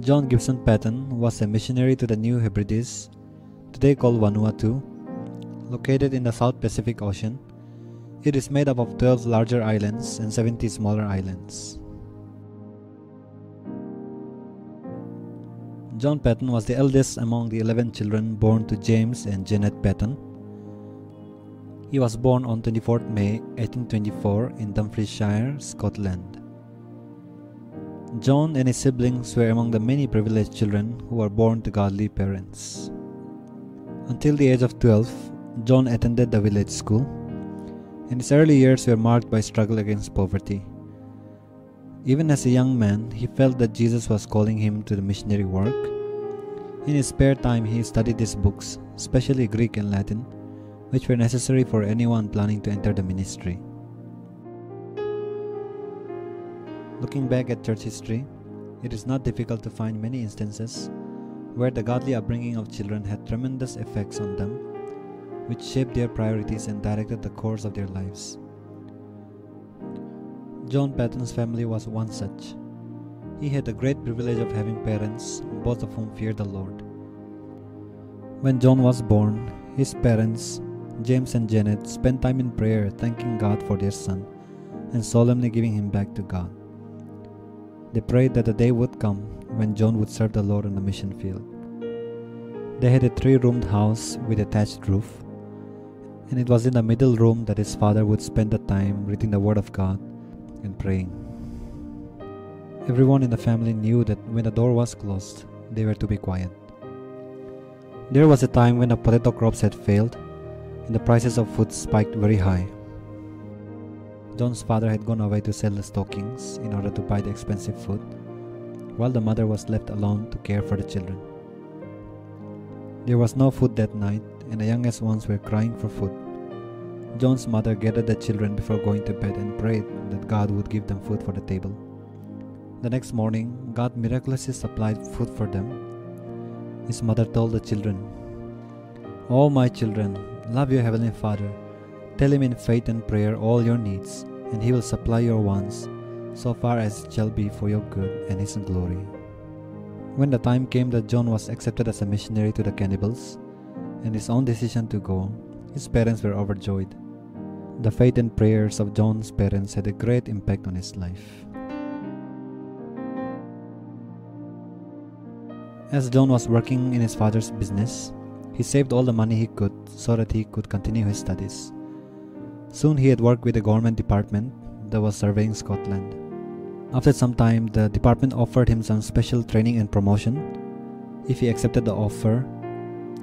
John Gibson Paton was a missionary to the New Hebrides, today called Vanuatu, located in the South Pacific Ocean. It is made up of 12 larger islands and 70 smaller islands. John Paton was the eldest among the 11 children born to James and Janet Paton. He was born on 24th May 1824 in Dumfriesshire, Scotland. John and his siblings were among the many privileged children who were born to godly parents. Until the age of 12, John attended the village school, and his early years were marked by struggle against poverty. Even as a young man, he felt that Jesus was calling him to the missionary work. In his spare time, he studied his books, especially Greek and Latin, which were necessary for anyone planning to enter the ministry. Looking back at church history, it is not difficult to find many instances where the godly upbringing of children had tremendous effects on them, which shaped their priorities and directed the course of their lives. John Paton's family was one such. He had the great privilege of having parents, both of whom feared the Lord. When John was born, his parents, James and Janet, spent time in prayer thanking God for their son and solemnly giving him back to God. They prayed that the day would come when John would serve the Lord on the mission field. They had a three roomed house with a thatched roof, and it was in the middle room that his father would spend the time reading the Word of God and praying. Everyone in the family knew that when the door was closed, they were to be quiet. There was a time when the potato crops had failed and the prices of food spiked very high. John's father had gone away to sell the stockings in order to buy the expensive food, while the mother was left alone to care for the children. There was no food that night, and the youngest ones were crying for food. John's mother gathered the children before going to bed and prayed that God would give them food for the table. The next morning, God miraculously supplied food for them. His mother told the children, Oh, my children, love your Heavenly Father Tell him in faith and prayer all your needs, and he will supply your wants, so far as it shall be for your good and his glory. When the time came that John was accepted as a missionary to the cannibals, and his own decision to go, his parents were overjoyed. The faith and prayers of John's parents had a great impact on his life. As John was working in his father's business, he saved all the money he could so that he could continue his studies. Soon he had worked with the government department that was surveying Scotland. After some time, the department offered him some special training and promotion. If he accepted the offer,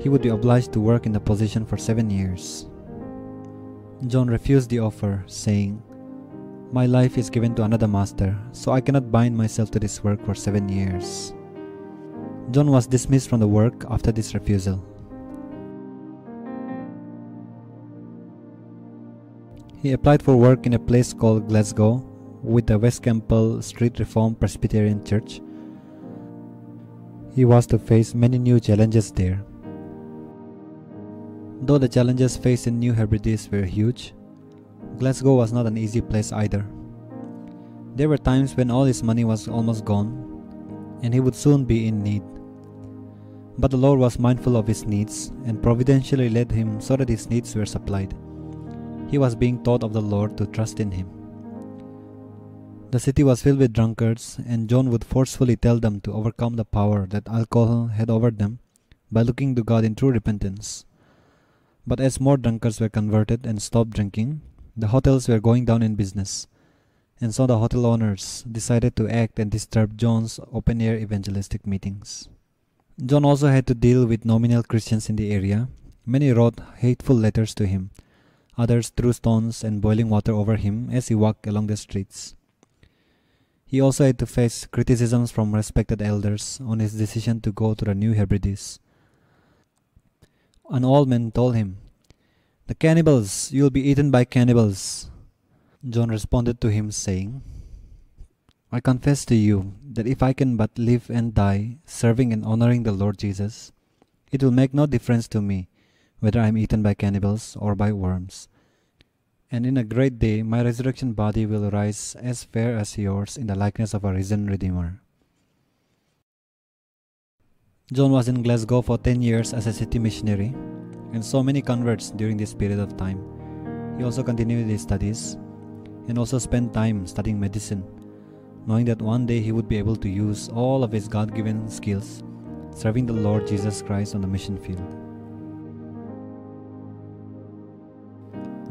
he would be obliged to work in the position for seven years. John refused the offer, saying, My life is given to another master, so I cannot bind myself to this work for seven years. John was dismissed from the work after this refusal. He applied for work in a place called Glasgow with the West Campbell Street Reformed Presbyterian Church. He was to face many new challenges there. Though the challenges faced in New Hebrides were huge, Glasgow was not an easy place either. There were times when all his money was almost gone, and he would soon be in need. But the Lord was mindful of his needs and providentially led him so that his needs were supplied. He was being taught of the Lord to trust in him. The city was filled with drunkards, and John would forcefully tell them to overcome the power that alcohol had over them by looking to God in true repentance. But as more drunkards were converted and stopped drinking, the hotels were going down in business, and so the hotel owners decided to act and disturb John's open air evangelistic meetings. John also had to deal with nominal Christians in the area. Many wrote hateful letters to him Others threw stones and boiling water over him as he walked along the streets. He also had to face criticisms from respected elders on his decision to go to the New Hebrides. An old man told him, The cannibals, you will be eaten by cannibals. John responded to him, saying, I confess to you that if I can but live and die serving and honoring the Lord Jesus, it will make no difference to me whether I am eaten by cannibals or by worms. And in a great day my resurrection body will rise as fair as yours in the likeness of a risen Redeemer. John was in Glasgow for 10 years as a city missionary and saw many converts during this period of time. He also continued his studies and also spent time studying medicine, knowing that one day he would be able to use all of his God given skills serving the Lord Jesus Christ on the mission field.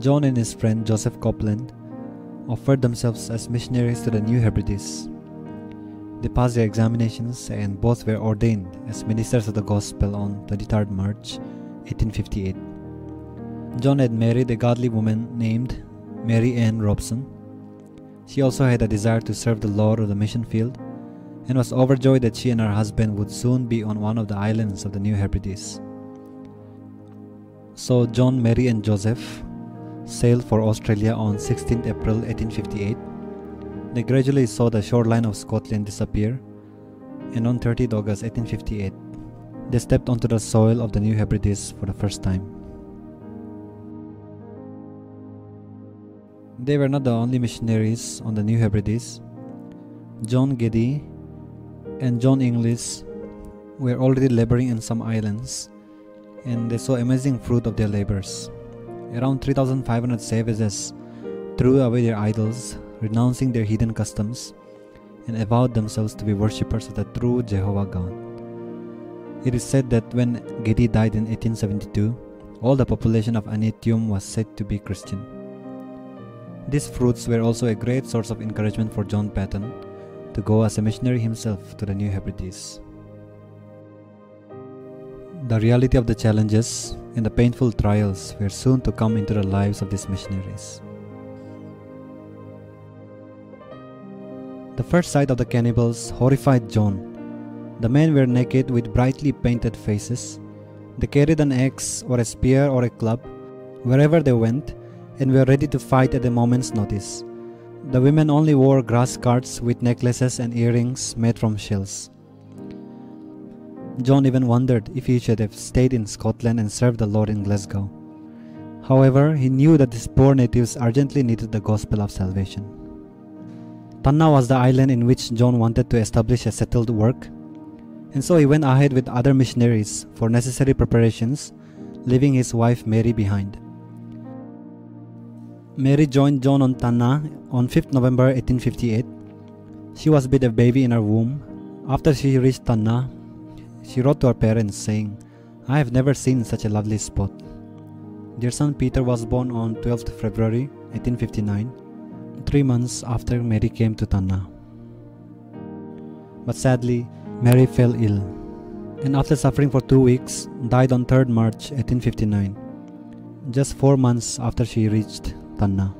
John and his friend Joseph Copeland offered themselves as missionaries to the New Hebrides. They passed their examinations and both were ordained as ministers of the gospel on 23rd March 1858. John had married a godly woman named Mary Ann Robson. She also had a desire to serve the Lord on the mission field and was overjoyed that she and her husband would soon be on one of the islands of the New Hebrides. So John, Mary, and Joseph sailed for Australia on 16 April 1858. They gradually saw the shoreline of Scotland disappear, and on 30 August 1858, they stepped onto the soil of the New Hebrides for the first time. They were not the only missionaries on the New Hebrides. John Geddie and John Inglis were already laboring in some islands, and they saw amazing fruit of their labors. Around 3,500 savages threw away their idols, renouncing their hidden customs, and avowed themselves to be worshippers of the true Jehovah God. It is said that when Geddie died in 1872, all the population of Aneityum was said to be Christian. These fruits were also a great source of encouragement for John Paton to go as a missionary himself to the New Hebrides. The reality of the challenges and the painful trials were soon to come into the lives of these missionaries. The first sight of the cannibals horrified John. The men were naked with brightly painted faces. They carried an axe or a spear or a club wherever they went and were ready to fight at a moment's notice. The women only wore grass skirts with necklaces and earrings made from shells. John even wondered if he should have stayed in Scotland and served the Lord in Glasgow. However, he knew that these poor natives urgently needed the gospel of salvation. Tanna was the island in which John wanted to establish a settled work, and so he went ahead with other missionaries for necessary preparations, leaving his wife Mary behind. Mary joined John on Tanna on 5th November 1858. She was with a baby in her womb. After she reached Tanna, she wrote to her parents saying, I have never seen such a lovely spot. Their son Peter was born on 12th February 1859, three months after Mary came to Tanna. But sadly, Mary fell ill, and after suffering for two weeks, died on 3rd March 1859, just four months after she reached Tanna.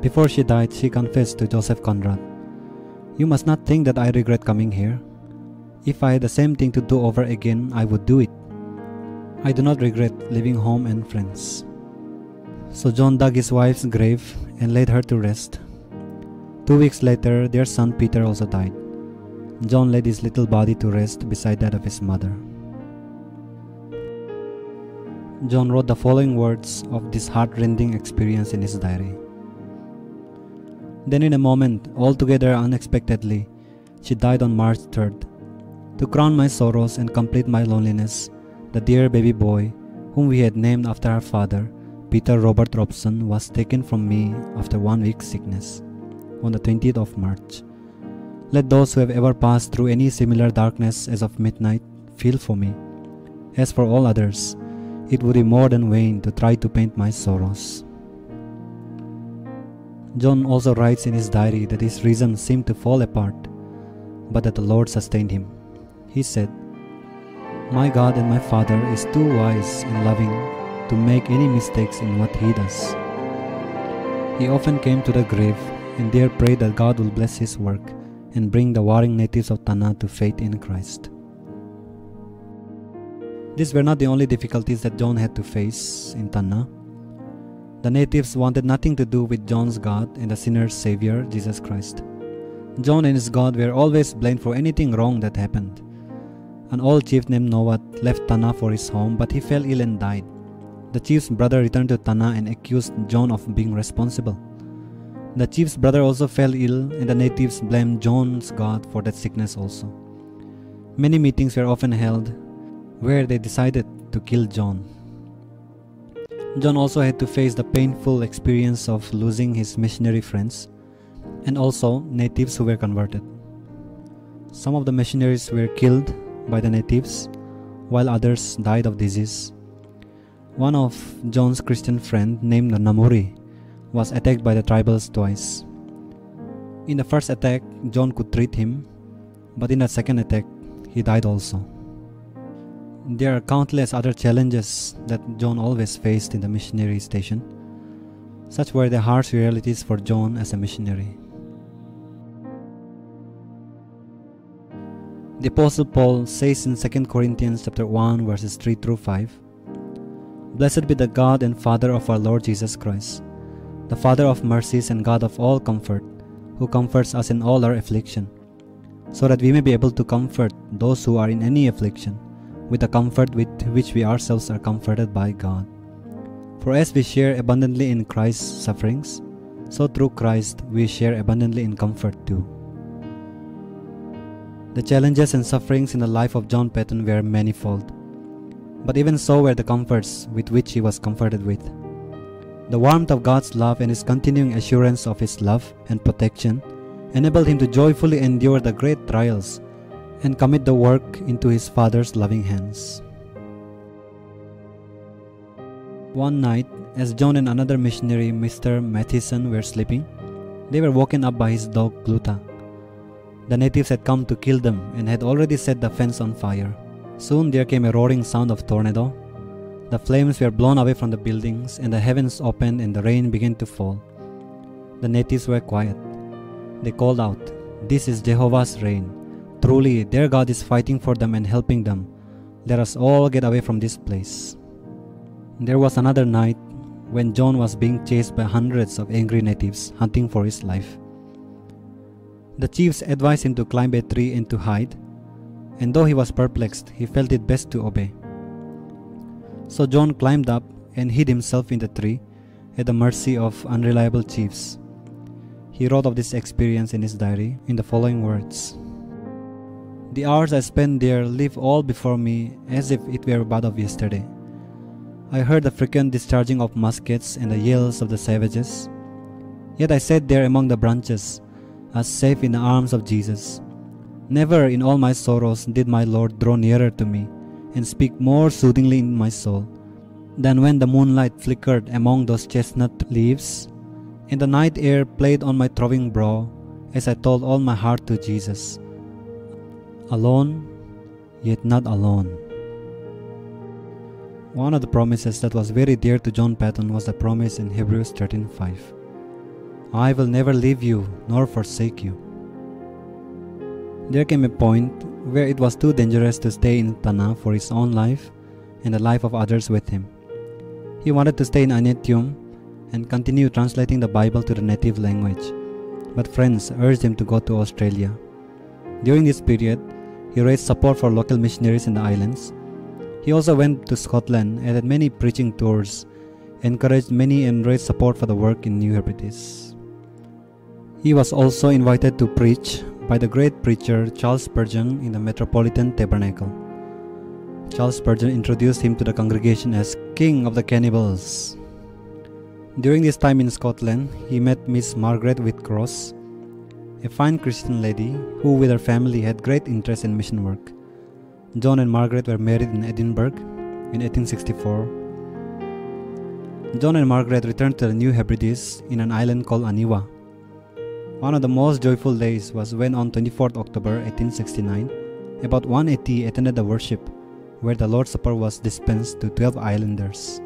Before she died, she confessed to Joseph Conrad, You must not think that I regret coming here. If I had the same thing to do over again, I would do it. I do not regret leaving home and friends. So John dug his wife's grave and laid her to rest. Two weeks later, their son Peter also died. John laid his little body to rest beside that of his mother. John wrote the following words of this heartrending experience in his diary. Then, in a moment, altogether unexpectedly, she died on March 3rd. To crown my sorrows and complete my loneliness, the dear baby boy, whom we had named after our father, Peter Robert Robson, was taken from me after one week's sickness on the 20th of March. Let those who have ever passed through any similar darkness as of midnight feel for me. As for all others, it would be more than vain to try to paint my sorrows. John also writes in his diary that his reason seemed to fall apart, but that the Lord sustained him. He said, My God and my Father is too wise and loving to make any mistakes in what he does. He often came to the grave and there prayed that God will bless his work and bring the warring natives of Tanna to faith in Christ. These were not the only difficulties that John had to face in Tanna. The natives wanted nothing to do with John's God and the sinner's Savior, Jesus Christ. John and his God were always blamed for anything wrong that happened. An old chief named Nowat left Tanna for his home, but he fell ill and died. The chief's brother returned to Tanna and accused John of being responsible. The chief's brother also fell ill, and the natives blamed John's God for that sickness also. Many meetings were often held where they decided to kill John. John also had to face the painful experience of losing his missionary friends and also natives who were converted. Some of the missionaries were killed by the natives, while others died of disease. One of John's Christian friend named Namuri was attacked by the tribals twice. In the first attack, John could treat him, but in the second attack, he died also. There are countless other challenges that John always faced in the missionary station. Such were the harsh realities for John as a missionary. The apostle Paul says in 2 Corinthians chapter 1 verses 3 through 5, Blessed be the God and Father of our Lord Jesus Christ, the Father of mercies and God of all comfort, who comforts us in all our affliction, so that we may be able to comfort those who are in any affliction, with the comfort with which we ourselves are comforted by God. For as we share abundantly in Christ's sufferings, so through Christ we share abundantly in comfort too. The challenges and sufferings in the life of John Paton were manifold, but even so were the comforts with which he was comforted with. The warmth of God's love and his continuing assurance of his love and protection enabled him to joyfully endure the great trials and commit the work into his Father's loving hands. One night, as John and another missionary, Mr. Mathieson, were sleeping, they were woken up by his dog Clutha. The natives had come to kill them and had already set the fence on fire. Soon there came a roaring sound of tornado. The flames were blown away from the buildings, and the heavens opened and the rain began to fall. The natives were quiet. They called out, This is Jehovah's rain. Truly, their God is fighting for them and helping them. Let us all get away from this place. There was another night when John was being chased by hundreds of angry natives hunting for his life. The chiefs advised him to climb a tree and to hide, and though he was perplexed, he felt it best to obey. So John climbed up and hid himself in the tree at the mercy of unreliable chiefs. He wrote of this experience in his diary in the following words The hours I spent there live all before me as if it were but of yesterday. I heard the frequent discharging of muskets and the yells of the savages. Yet I sat there among the branches, as safe in the arms of Jesus. Never in all my sorrows did my Lord draw nearer to me and speak more soothingly in my soul than when the moonlight flickered among those chestnut leaves and the night air played on my throbbing brow as I told all my heart to Jesus. Alone, yet not alone. One of the promises that was very dear to John Paton was the promise in Hebrews 13:5. I will never leave you nor forsake you. There came a point where it was too dangerous to stay in Tanna for his own life and the life of others with him. He wanted to stay in Aneityum and continue translating the Bible to the native language, but friends urged him to go to Australia. During this period, he raised support for local missionaries in the islands. He also went to Scotland and had many preaching tours, encouraged many and raised support for the work in New Hebrides. He was also invited to preach by the great preacher Charles Spurgeon in the Metropolitan Tabernacle. Charles Spurgeon introduced him to the congregation as King of the Cannibals. During his time in Scotland, he met Miss Margaret Whitecross, a fine Christian lady who, with her family, had great interest in mission work. John and Margaret were married in Edinburgh in 1864. John and Margaret returned to the New Hebrides in an island called Aniwa one of the most joyful days was when on 24th October 1869, about 180 attended the worship, where the Lord's Supper was dispensed to 12 islanders.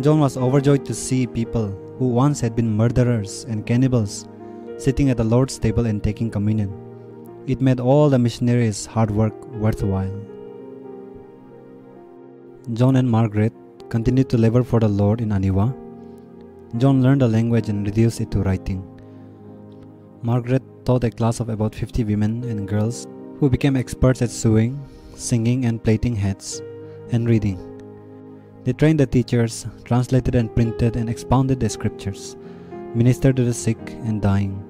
John was overjoyed to see people who once had been murderers and cannibals sitting at the Lord's table and taking communion. It made all the missionaries' hard work worthwhile. John and Margaret continued to labor for the Lord in Aniwa. John learned the language and reduced it to writing. Margaret taught a class of about 50 women and girls who became experts at sewing, singing and plaiting hats, and reading. They trained the teachers, translated and printed and expounded the scriptures, ministered to the sick and dying,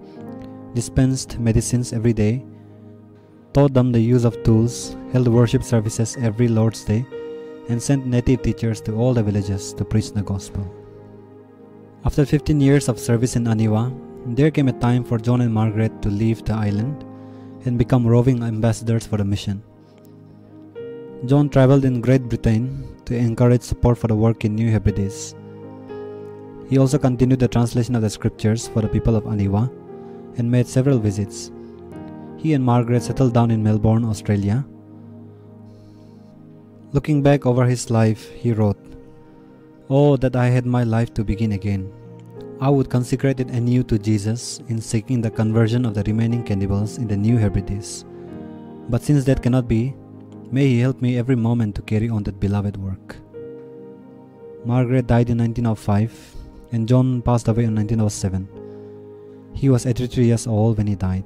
dispensed medicines every day, taught them the use of tools, held worship services every Lord's Day, and sent native teachers to all the villages to preach the gospel. After 15 years of service in Aniwa, there came a time for John and Margaret to leave the island and become roving ambassadors for the mission. John traveled in Great Britain to encourage support for the work in New Hebrides. He also continued the translation of the scriptures for the people of Aniwa and made several visits. He and Margaret settled down in Melbourne, Australia. Looking back over his life, he wrote, Oh, that I had my life to begin again. I would consecrate it anew to Jesus in seeking the conversion of the remaining cannibals in the New Hebrides. But since that cannot be, may He help me every moment to carry on that beloved work. Margaret died in 1905 and John passed away in 1907. He was 83 years old when he died.